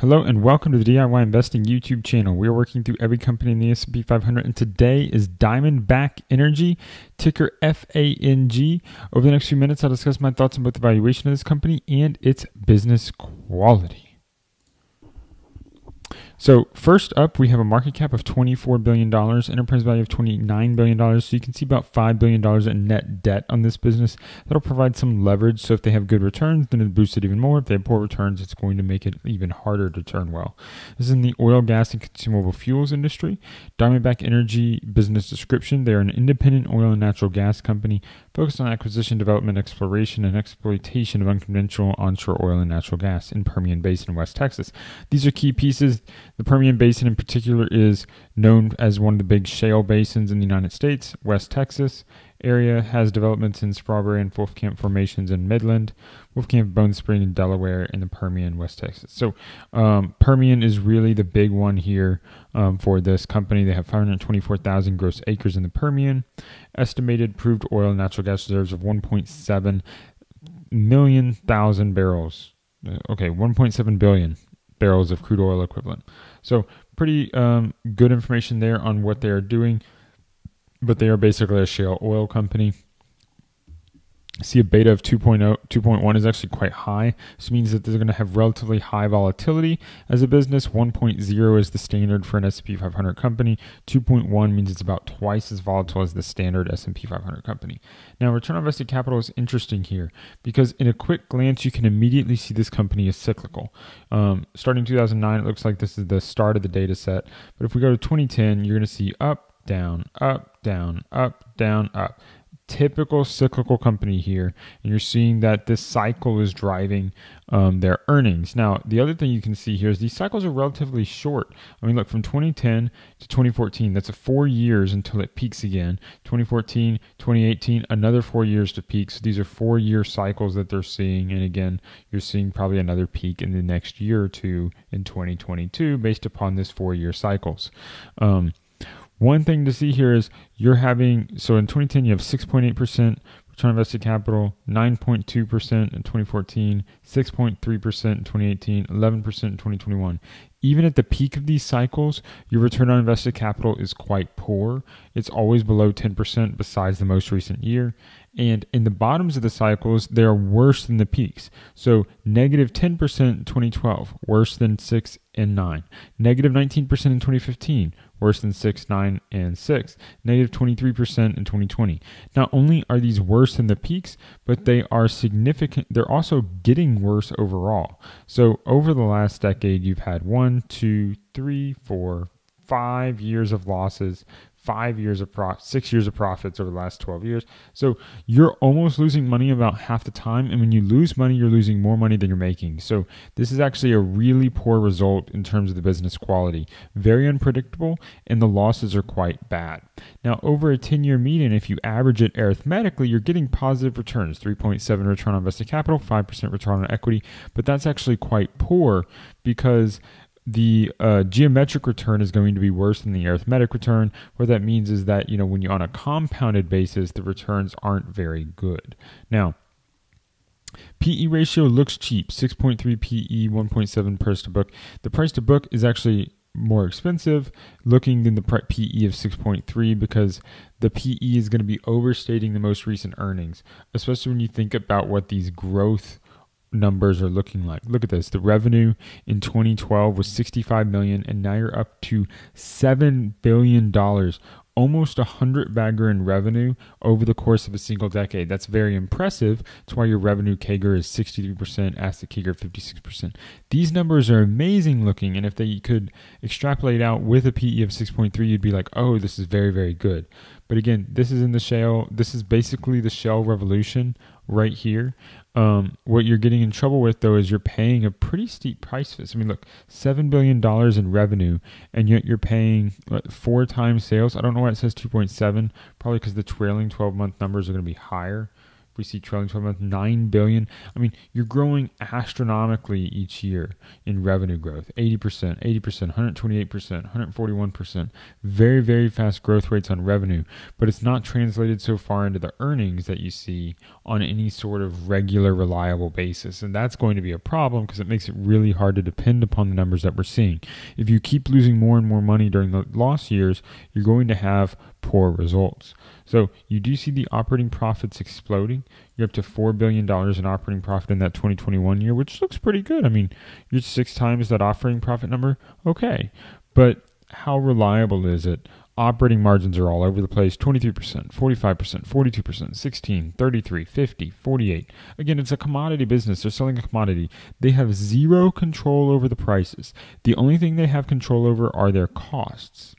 Hello and welcome to the DIY Investing YouTube channel. We are working through every company in the S&P 500 and today is Diamondback Energy, ticker FANG. Over the next few minutes I'll discuss my thoughts on both the valuation of this company and its business quality. So first up, we have a market cap of $24 billion, enterprise value of $29 billion. So you can see about $5 billion in net debt on this business. That'll provide some leverage. So if they have good returns, then it boosts it even more. If they have poor returns, it's going to make it even harder to turn well. This is in the oil, gas, and consumable fuels industry. Diamondback Energy business description. They're an independent oil and natural gas company focused on acquisition, development, exploration, and exploitation of unconventional onshore oil and natural gas in Permian Basin in West Texas. These are key pieces the Permian Basin, in particular, is known as one of the big shale basins in the United States. West Texas area has developments in Spraberry and Wolfcamp formations in Midland, Wolfcamp, Bone Spring in Delaware, and the Permian, West Texas. So, um, Permian is really the big one here um, for this company. They have 524,000 gross acres in the Permian, estimated proved oil and natural gas reserves of 1.7 million thousand barrels. Uh, okay, 1.7 billion barrels of crude oil equivalent. So pretty um, good information there on what they are doing, but they are basically a shale oil company see a beta of 2.0 2.1 is actually quite high. This means that they're going to have relatively high volatility as a business. 1.0 is the standard for an s&p 500 company. 2.1 means it's about twice as volatile as the standard s&p 500 company. Now return on invested capital is interesting here because in a quick glance you can immediately see this company is cyclical. Um, starting 2009 it looks like this is the start of the data set. But if we go to 2010 you're going to see up down up down up down up typical cyclical company here, and you're seeing that this cycle is driving um, their earnings. Now, the other thing you can see here is these cycles are relatively short. I mean, look, from 2010 to 2014, that's a four years until it peaks again. 2014, 2018, another four years to peak. So these are four year cycles that they're seeing. And again, you're seeing probably another peak in the next year or two in 2022 based upon this four year cycles. Um, one thing to see here is you're having, so in 2010, you have 6.8% return on invested capital, 9.2% in 2014, 6.3% in 2018, 11% in 2021. Even at the peak of these cycles, your return on invested capital is quite poor. It's always below 10% besides the most recent year. And in the bottoms of the cycles, they are worse than the peaks. So negative 10% in 2012, worse than 6 and 9. Negative 19% in 2015, worse than 6, 9, and 6. Negative 23% in 2020. Not only are these worse than the peaks, but they are significant. They're also getting worse overall. So over the last decade, you've had one, two, three, four, five years of losses, five years of profit, six years of profits over the last 12 years. So you're almost losing money about half the time. And when you lose money, you're losing more money than you're making. So this is actually a really poor result in terms of the business quality. Very unpredictable, and the losses are quite bad. Now, over a 10 year median, if you average it arithmetically, you're getting positive returns 3.7 return on invested capital, 5% return on equity. But that's actually quite poor because the uh, geometric return is going to be worse than the arithmetic return. What that means is that you know when you're on a compounded basis, the returns aren't very good. Now, PE ratio looks cheap 6.3 PE, 1.7 price to book. The price to book is actually more expensive looking than the PE of 6.3 because the PE is going to be overstating the most recent earnings, especially when you think about what these growth numbers are looking like. Look at this. The revenue in 2012 was 65 million and now you're up to 7 billion dollars. Almost a hundred bagger in revenue over the course of a single decade. That's very impressive. That's why your revenue CAGR is 63%, asset CAGR 56%. These numbers are amazing looking, and if they could extrapolate out with a PE of 6.3, you'd be like, oh, this is very, very good. But again, this is in the shale. This is basically the shale revolution right here. Um, what you're getting in trouble with though is you're paying a pretty steep price for this. I mean, look, seven billion dollars in revenue, and yet you're paying what, four times sales. I don't know why it says 2.7. Probably because the trailing 12 month numbers are going to be higher. We see trailing 12 months 9 billion. I mean, you're growing astronomically each year in revenue growth. 80%, 80%, 128%, 141%. Very very fast growth rates on revenue, but it's not translated so far into the earnings that you see on any sort of regular reliable basis. And that's going to be a problem because it makes it really hard to depend upon the numbers that we're seeing. If you keep losing more and more money during the loss years, you're going to have poor results. So you do see the operating profits exploding. You're up to $4 billion in operating profit in that 2021 year, which looks pretty good. I mean, you're six times that operating profit number. Okay. But how reliable is it? Operating margins are all over the place 23%, 45%, 42%, 16, 33, 50, 48. Again, it's a commodity business. They're selling a commodity. They have zero control over the prices. The only thing they have control over are their costs.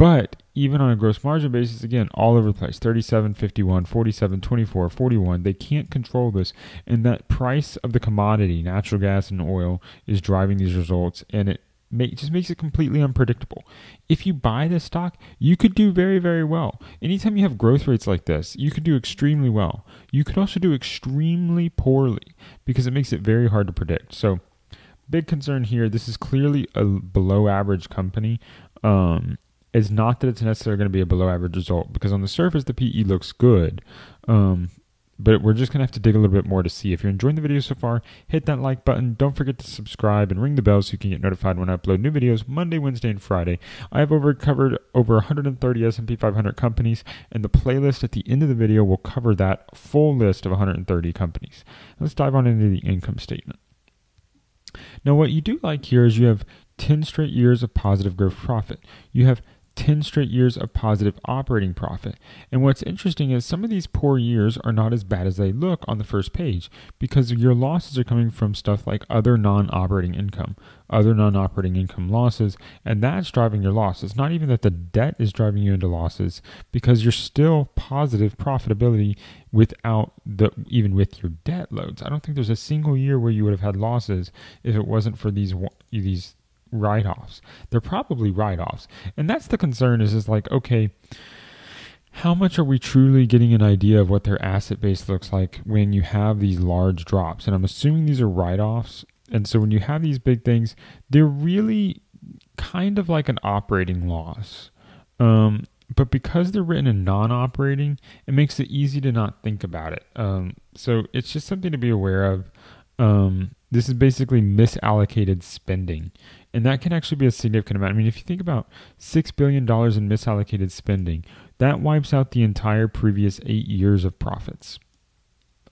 But even on a gross margin basis, again, all over the place 37, 51, 47, 24, 41. They can't control this. And that price of the commodity, natural gas and oil, is driving these results. And it make, just makes it completely unpredictable. If you buy this stock, you could do very, very well. Anytime you have growth rates like this, you could do extremely well. You could also do extremely poorly because it makes it very hard to predict. So, big concern here. This is clearly a below average company. Um, is not that it's necessarily going to be a below average result because on the surface the PE looks good. Um, but we're just going to have to dig a little bit more to see. If you're enjoying the video so far, hit that like button. Don't forget to subscribe and ring the bell so you can get notified when I upload new videos Monday, Wednesday, and Friday. I have over covered over 130 S&P 500 companies, and the playlist at the end of the video will cover that full list of 130 companies. Let's dive on into the income statement. Now, what you do like here is you have 10 straight years of positive gross profit. You have 10 straight years of positive operating profit. And what's interesting is some of these poor years are not as bad as they look on the first page because your losses are coming from stuff like other non operating income, other non operating income losses, and that's driving your losses. It's not even that the debt is driving you into losses because you're still positive profitability without the even with your debt loads. I don't think there's a single year where you would have had losses if it wasn't for these these write-offs. They're probably write-offs. And that's the concern is is like, okay, how much are we truly getting an idea of what their asset base looks like when you have these large drops? And I'm assuming these are write-offs. And so when you have these big things, they're really kind of like an operating loss. Um, but because they're written in non-operating, it makes it easy to not think about it. Um, so it's just something to be aware of. Um, this is basically misallocated spending. And that can actually be a significant amount. I mean, if you think about $6 billion in misallocated spending, that wipes out the entire previous eight years of profits.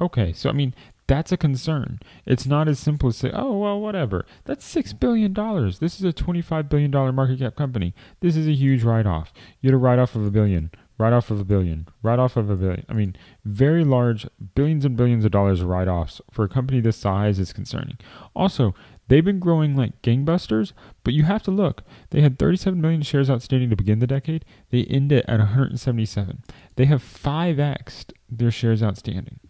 Okay, so I mean, that's a concern. It's not as simple as say, oh, well, whatever. That's $6 billion. This is a $25 billion market cap company. This is a huge write off. You get a write off of a billion, write off of a billion, write off of a billion. I mean, very large, billions and billions of dollars write offs for a company this size is concerning. Also, They've been growing like gangbusters, but you have to look. They had 37 million shares outstanding to begin the decade. They end it at 177. They have 5x their shares outstanding.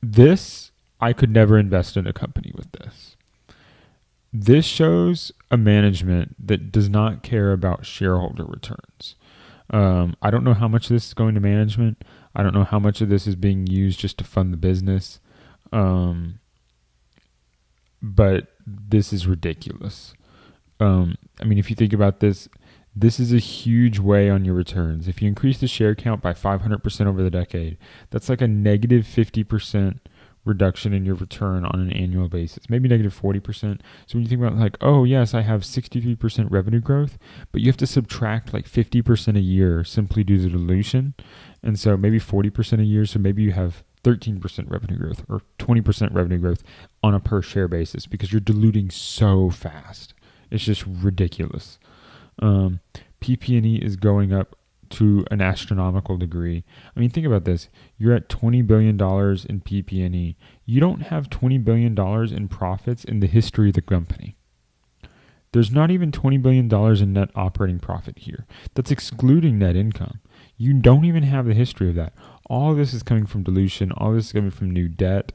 This, I could never invest in a company with this. This shows a management that does not care about shareholder returns. Um, I don't know how much of this is going to management. I don't know how much of this is being used just to fund the business. Um, but this is ridiculous. Um, I mean, if you think about this, this is a huge way on your returns. If you increase the share count by 500% over the decade, that's like a negative 50% reduction in your return on an annual basis, maybe negative 40%. So when you think about like, oh, yes, I have 63% revenue growth, but you have to subtract like 50% a year simply due to dilution. And so maybe 40% a year. So maybe you have 13% revenue growth or 20% revenue growth on a per share basis because you're diluting so fast. It's just ridiculous. Um, PP&E is going up to an astronomical degree. I mean, think about this. You're at $20 billion in PP&E. You don't have $20 billion in profits in the history of the company. There's not even $20 billion in net operating profit here. That's excluding net income. You don't even have the history of that. All of this is coming from dilution. All this is coming from new debt,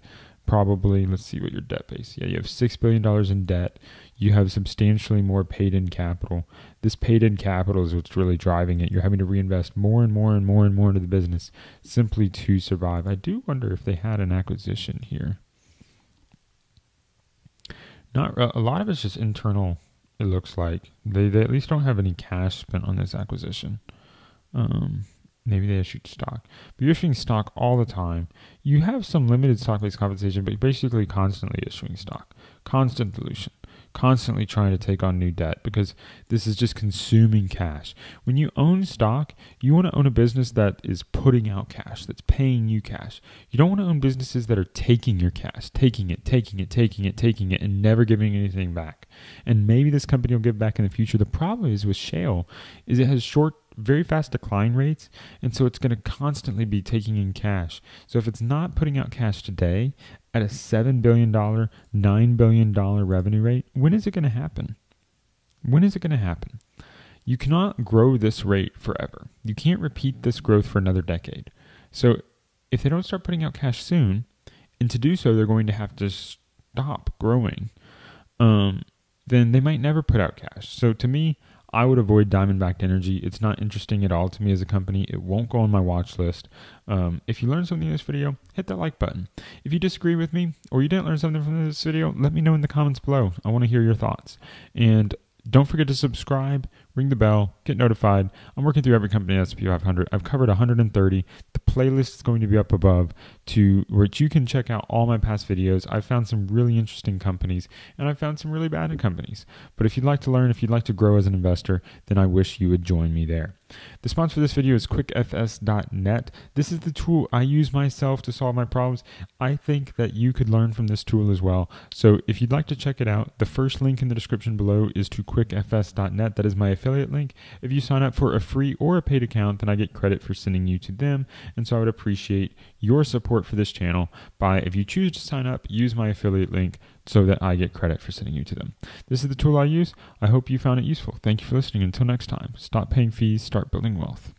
probably let's see what your debt base. Yeah, you have six billion dollars in debt. You have substantially more paid in capital. This paid in capital is what's really driving it. You're having to reinvest more and more and more and more into the business simply to survive. I do wonder if they had an acquisition here. Not a lot of it's just internal. It looks like they, they at least don't have any cash spent on this acquisition. Um, maybe they issued stock. But you're issuing stock all the time. You have some limited stock based compensation, but you're basically constantly issuing stock, constant dilution, constantly trying to take on new debt because this is just consuming cash. When you own stock, you want to own a business that is putting out cash, that's paying you cash. You don't want to own businesses that are taking your cash, taking it, taking it, taking it, taking it, and never giving anything back. And maybe this company will give back in the future. The problem is with shale is it has short very fast decline rates, and so it's going to constantly be taking in cash. So if it's not putting out cash today at a $7 billion, $9 billion revenue rate, when is it going to happen? When is it going to happen? You cannot grow this rate forever. You can't repeat this growth for another decade. So if they don't start putting out cash soon, and to do so, they're going to have to stop growing. Um, then they might never put out cash. So to me, I would avoid Diamondback Energy. It's not interesting at all to me as a company. It won't go on my watch list. Um, if you learned something in this video, hit that like button. If you disagree with me or you didn't learn something from this video, let me know in the comments below. I want to hear your thoughts. And don't forget to subscribe, ring the bell, get notified. I'm working through every company S&P 500. I've covered 130. The playlist is going to be up above to which you can check out all my past videos. I've found some really interesting companies and I've found some really bad companies. But if you'd like to learn, if you'd like to grow as an investor, then I wish you would join me there. The sponsor for this video is quickfs.net. This is the tool I use myself to solve my problems. I think that you could learn from this tool as well. So if you'd like to check it out, the first link in the description below is to quickfs.net. That is my affiliate link. If you sign up for a free or a paid account, then I get credit for sending you to them. And so I would appreciate your support for this channel by, if you choose to sign up, use my affiliate link so that I get credit for sending you to them. This is the tool I use. I hope you found it useful. Thank you for listening. Until next time, stop paying fees, start building wealth.